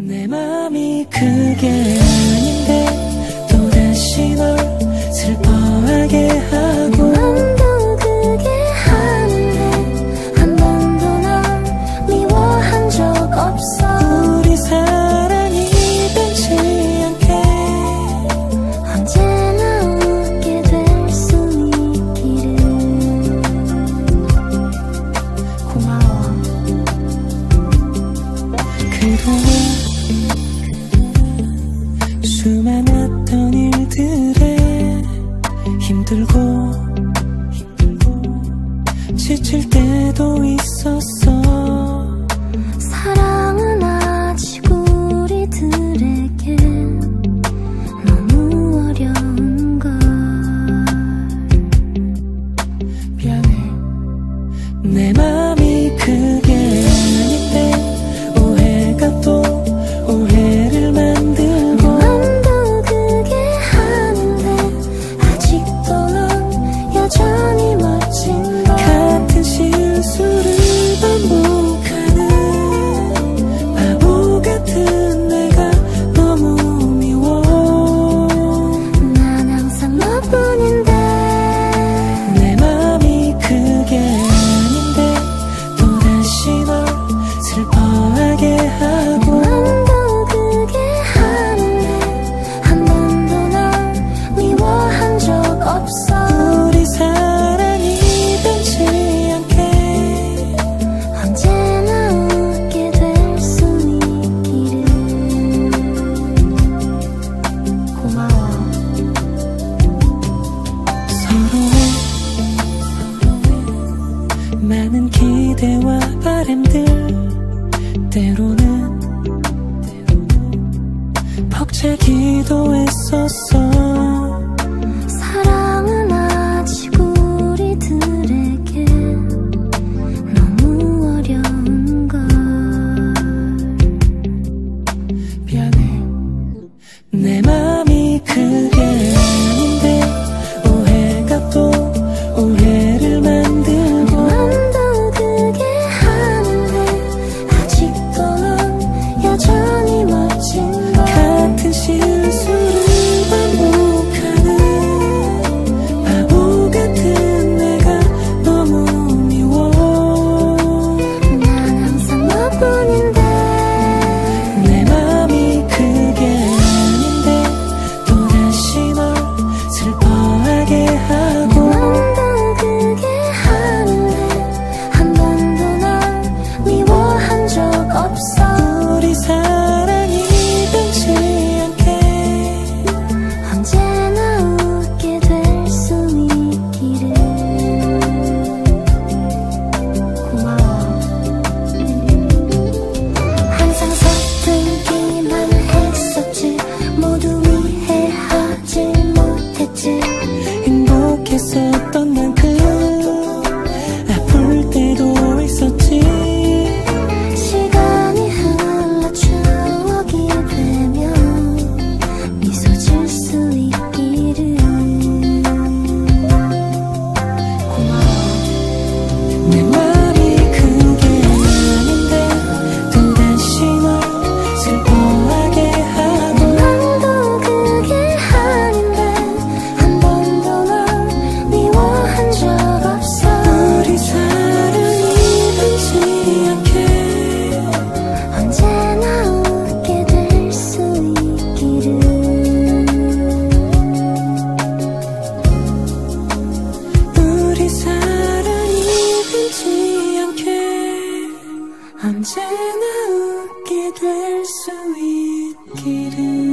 내 맘이 그게 힘들고 지칠 때도 있었어. 家 인생들 때로는 벅차 기도했었어. 언제나 웃게 될 수 있기를